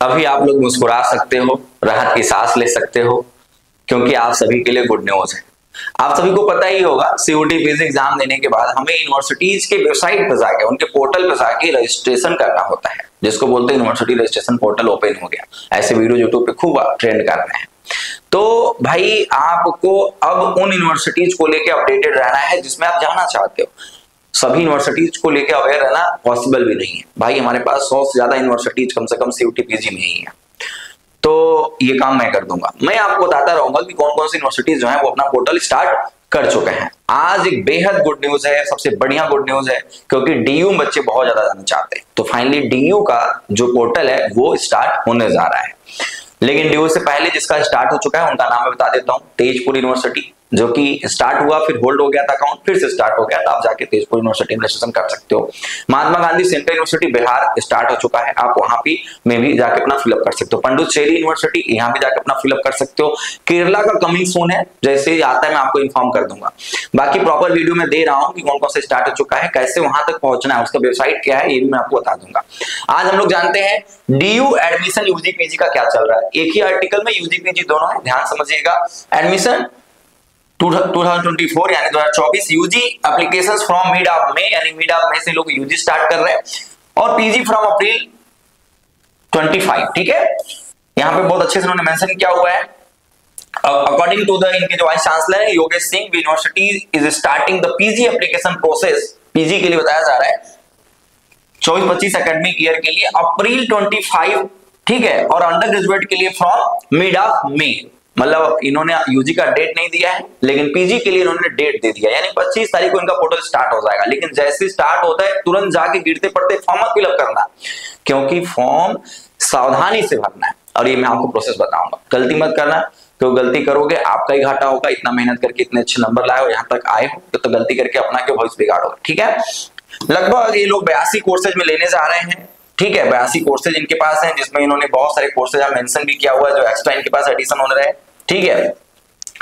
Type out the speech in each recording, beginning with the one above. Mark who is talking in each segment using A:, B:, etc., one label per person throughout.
A: अभी आप लोग मुस्कुरा सकते हो, राहत की सांस ले सकते हो, क्योंकि आप सभी के लिए गुड न्यूज़ है। आप सभी को पता ही होगा सीओटी पीजी एग्ज़ाम देने के बाद हमें यूनिवर्सिटीज के वेबसाइट पर जाके, उनके पोर्टल पर जाके रजिस्ट्रेशन करना होता है, जिसको बोलते हैं यूनिवर्सिटी रजिस्ट्रेशन पोर्टल ओपन हो गया। ऐसे वीडियो यूट्यूब पे खूब ट्रेंड कर रहे हैं। तो भाई, आपको अब उन यूनिवर्सिटीज को लेके अपडेटेड रहना है, जिसमें आप जाना चाहते हो। सभी यूनिवर्सिटीज को लेकर अवेयर रहना पॉसिबल भी नहीं है। भाई, हमारे पास सौ से ज़्यादा यूनिवर्सिटीज कम से कम सीयूटी पीजी में ही है। तो ये काम मैं कर दूँगा। मैं आपको बताता रहूँगा कि कौन कौन सी यूनिवर्सिटीज जो है वो अपना पोर्टल स्टार्ट कर चुके हैं। आज एक बेहद गुड न्यूज़ है, सबसे बढ़िया गुड न्यूज़ है, क्योंकि डीयू बच्चे बहुत ज़्यादा जाना चाहते हैं। तो फाइनली डीयू का जो पोर्टल है, वो स्टार्ट होने जा रहा है। लेकिन डीयू से पहले जिसका स्टार्ट हो चुका है, उनका नाम मैं बता देता हूँ, तेजपुर यूनिवर्सिटी जो कि स्टार्ट हुआ, फिर होल्ड हो गया था अकाउंट फिर से स्टार्ट हो गया था। आप जाके तेजपुर यूनिवर्सिटी में रजिस्ट्रेशन कर सकते हो। Mahatma Gandhi central university Bihar start हो चुका है। आप वहाँ भी में भी जाके अपना फिलअप कर सकते हो। पंडुचेरी यूनिवर्सिटी यहाँ भी जाके अपना फिलअप कर सकते हो। केरला का कमिंग सोन है, जैसे आता है, मैं आपको इन्फॉर्म कर दूँगा। बाकी प्रॉपर वीडियो में दे रहा हूँ कि कौन कौन से स्टार्ट हो चुका है, कैसे वहाँ तक पहुँचना है, उसका वेबसाइट क्या है, ये भी मैं आपको बता दूँगा। आज हम लोग जानते हैं डीयू एडमिशन यूजी पीजी का क्या चल रहा है। एक ही आर्टिकल में यूजी पीजी दोनों है। ध्यान समझिएगा एडमिशन 2024 यानी 2024 UG applications from mid of में, यानी मिड ऑफ़ से लोग यूजी स्टार्ट कर रहे हैं। और पीजी फ्रॉम अप्रैल 25 ठीक है? यहाँ पे बहुत अच्छे से उन्होंने मेंशन किया हुआ है। अकॉर्डिंग टू द इनके जो वाइस चांसलर है, Yogesh Singh university is starting the PG application process PG के लिए बताया जा रहा है। चौबीस पच्चीस एकेडमिक ईयर के लिए अप्रैल 25 ठीक है? और अंडर ग्रेजुएट के लिए फ्रॉम मिड ऑफ़ मे। मतलब इन्होंने यूजी का डेट नहीं दिया है लेकिन पीजी के लिए इन्होंने डेट दे दिया यानी 25 तारीख को इनका पोर्टल स्टार्ट हो जाएगा। लेकिन जैसे स्टार्ट होता है तुरंत जाके गिरते पड़ते फॉर्म फिलअप करना क्योंकि फॉर्म सावधानी से भरना है। और ये मैं आपको प्रोसेस बताऊँगा। गलती मत करना क्यों गलती करोगे आपका ही घाटा होगा इतना मेहनत करके इतने अच्छे नंबर लाए हो यहाँ तक आए हो तो, तो गलती करके अपना क्यों भविष्य बिगाड़ोगे ठीक है? लगभग ये लोग बयासी कोर्सेज में लेने जा रहे हैं। ठीक है बयासी कोर्सेज इनके पास हैं जिसमें इन्होंने बहुत सारे कोर्सेज मेंशन भी किया हुआ है जो एक्स्ट्रा इनके पास एडिशन होने रहे ठीक है?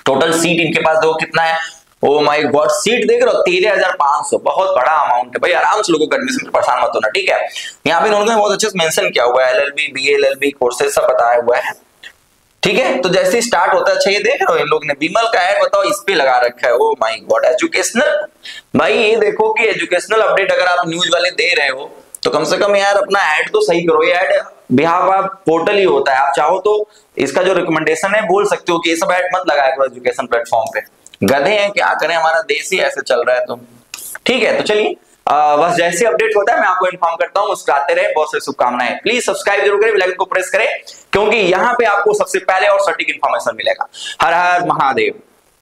A: टोटल सीट इनके पास देखो कितना है? ओ माय गॉड सीट देख रहे हो? तेरह हज़ार पाँच सौ। बहुत बड़ा अमाउंट है भाई। आराम से लोगों को एडमिशन परेशान मत होना, ठीक है? यहाँ पे इन्होंने बहुत अच्छे से मेंशन किया हुआ है। एलएलबी बीएलएलबी कोर्सेज सब बताया हुआ है। ठीक है? तो जैसे स्टार्ट होता है अच्छा ये देख रहे हो इन लोग ने। बिमल का एड बताओ, इस पे लगा रखा है। ओ माय गॉड एजुकेशनल भाई, ये देखो कि एजुकेशनल अपडेट अगर आप न्यूज़ वाले दे रहे हो तो कम से कम यार अपना ऐड तो सही करो। ये ऐड बिहार का पोर्टल ही होता है। आप चाहो तो इसका जो रिकमेंडेशन है, बोल सकते हो कि ये सब ऐड मत लगाया करो एजुकेशन प्लेटफॉर्म पे। गधे हैं, क्या करें? हमारा देश ही ऐसे चल रहा है तो। ठीक है तो चलिए बस जैसे अपडेट होता है, मैं आपको इन्फॉर्म करता हूँ, मुस्कुराते रहे, बहुत सारी शुभकामनाएँ। प्लीज़ सब्सक्राइब ज़रूर करें बेल को प्रेस करें, क्योंकि यहाँ पे आपको सबसे पहले और सटीक इन्फॉर्मेशन मिलेगा। हर हर महादेव।